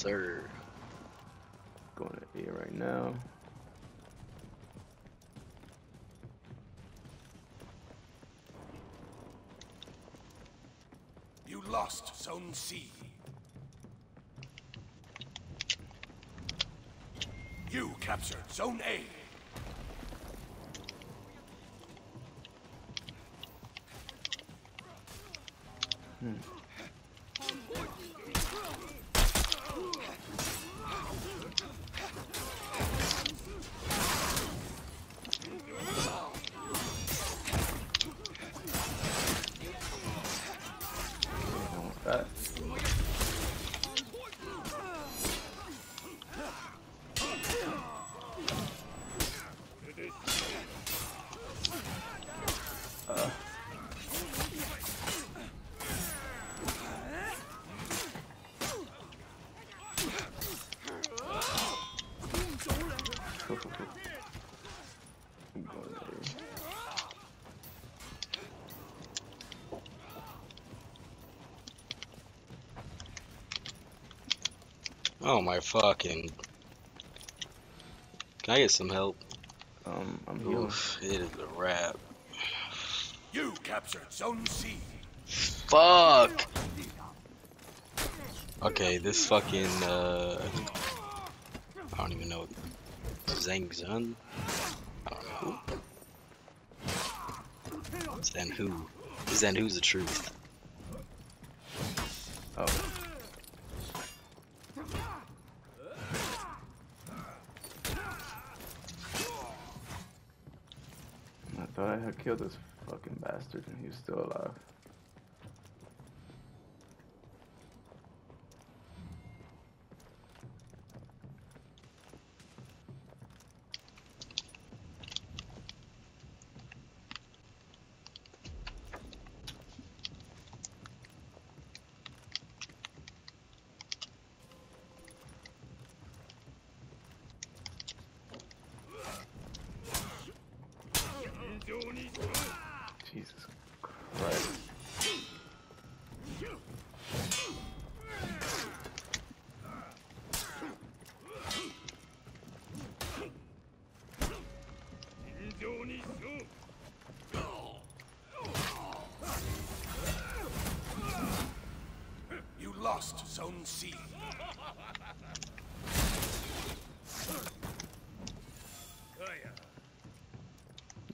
sir. Going to A right now. You lost Zone C. You captured Zone A. I Oh my fucking. Can I get some help? Um, I'm healing. Oof, it is a wrap. You captured Zone C. Fuck! Okay, this fucking, uh. I don't even know. Zhang Zun? I don't know. Zhanhu? Zan who's the truth? Oh. Had killed this fucking bastard and he was still alive. Jesus Christ. You lost Zone C.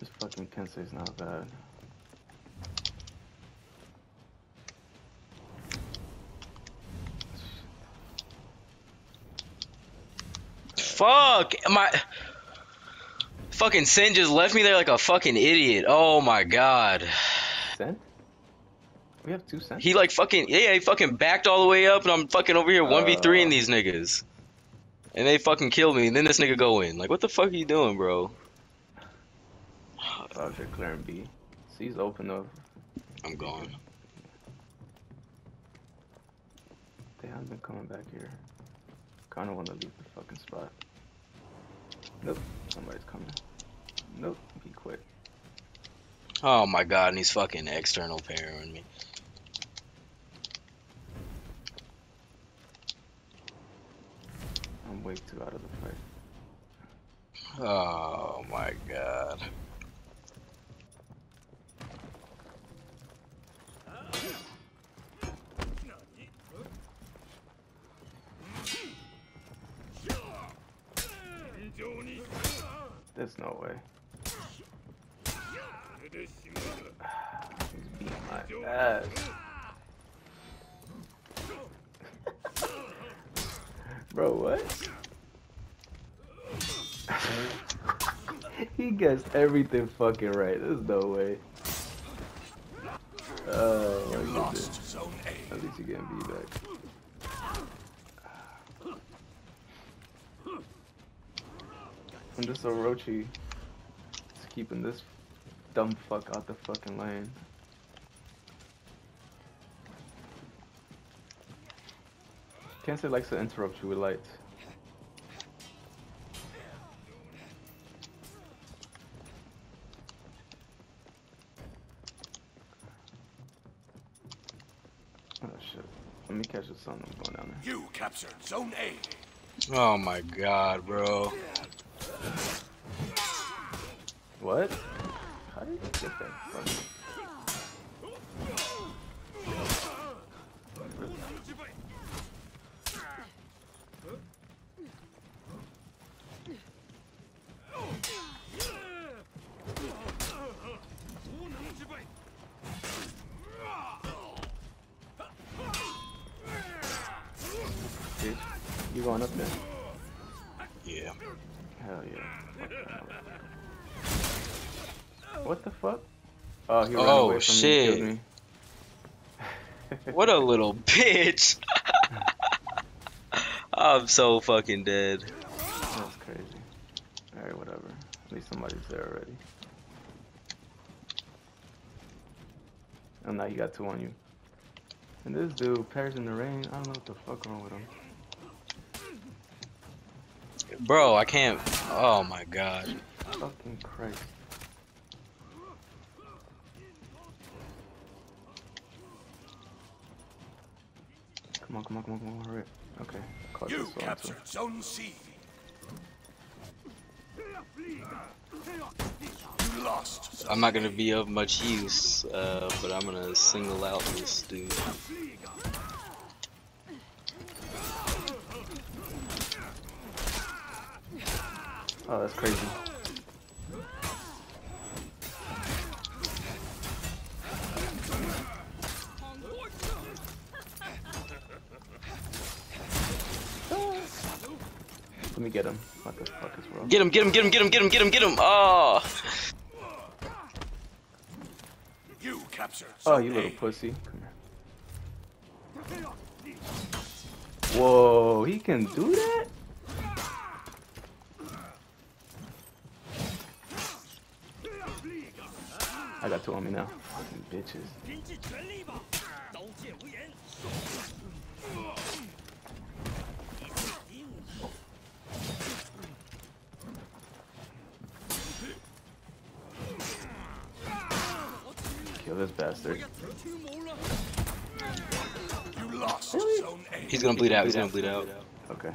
This fucking Kensei's not bad. Fuck! My. Fucking Cent just left me there like a fucking idiot. Oh my god. Cent? We have two Cents? He like fucking yeah, he fucking backed all the way up, and I'm fucking over here uh. one v three in these niggas, and they fucking kill me, and then this nigga go in. Like, what the fuck are you doing, bro? Here clearing B. C's open up. I'm gone. They haven't been coming back here. Kinda wanna leave the fucking spot. Nope, somebody's coming. Nope, be quick. Oh my god, and he's fucking external parent me. I'm way too out of the fight. Oh my god. No way. He's beating my ass. Bro, what? he gets everything fucking right. There's no way. Oh. At least you're getting beat back. I'm just Orochi. Just keeping this dumb fuck out the fucking lane. Kensei likes to interrupt you with lights. Oh shit. Let me catch the sun. I'm going down there. You captured Zone A. Oh my god, bro. What? How did you get that? Bitch, you going up there? Yeah. Hell yeah. Fuck that motherfucker. What the fuck? Oh, he ran Oh, away from shit. me. killed me. What a little bitch. I'm so fucking dead. That's crazy. Alright, whatever. At least somebody's there already. Oh, now you got two on you. And this dude, Paris in the Rain, I don't know what the fuck wrong with him. Bro, I can't. Oh my god. Fucking Christ. Come on, come on, come on, come on, hurry. up. Okay, caught You this one too. captured Zone C. You lost. Zone I'm not gonna be of much use, uh, but I'm gonna single out this dude. Oh, that's crazy. Get him, get him, get him, get him, get him, get him, get him. Ah. Oh. You captured Oh, you little pussy. Whoa, he can do that? I got two on me now. Fucking bitches. bastard. Really? He's gonna bleed out, he's gonna bleed out. Okay.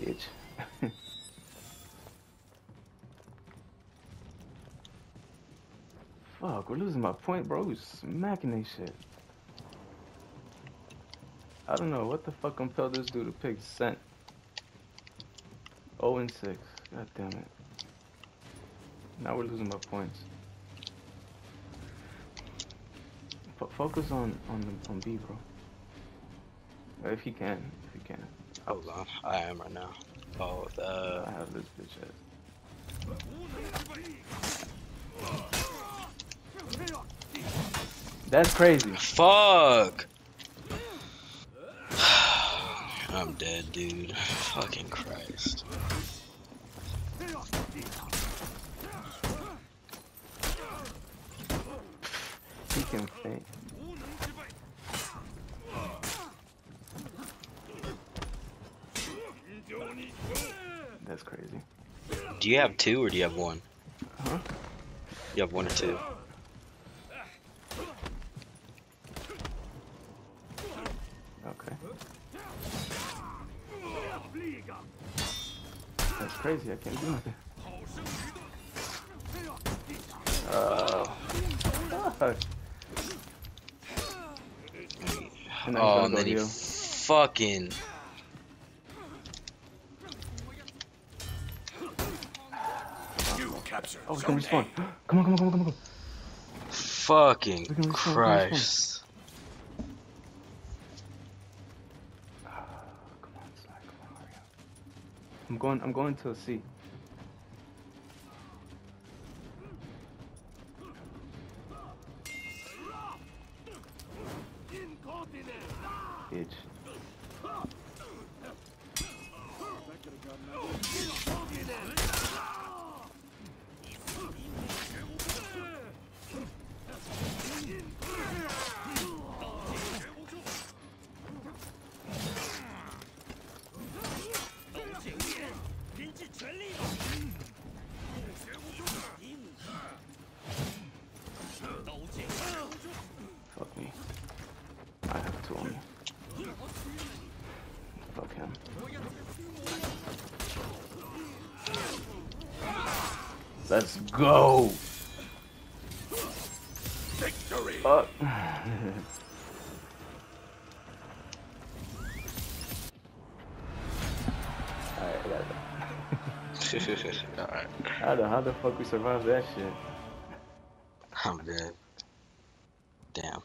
Bitch. Fuck, we're losing my point, bro. We're smacking this shit. I don't know what the fuck compelled this dude to pick Cent. 0 and 6. God damn it. Now we're losing my points. F- focus on on the, on B, bro. If he can, if he can. Hold on, I am right now. Oh, I uh, have this bitch. That's crazy. fuck. I'm dead, dude. Fucking Christ. Can faint. That's crazy. Do you have two or do you have one? Huh? You have one or two. Okay. That's crazy. I can't do nothing. Uh, oh. fuck. And then Oh, gonna and go then he heal. fucking. You captured Oh, we can Zone respawn. Come on, come on, come on, come on. Fucking respawn, we can respawn. Christ. Ah, come on, Slack. Come on, hurry up. I'm going. I'm going to C. Bitch. Me. I have Let's go. Victory. Uh. Fuck. Alright, I got it. Alright. How the how the fuck we survived that shit? I'm dead. Damn.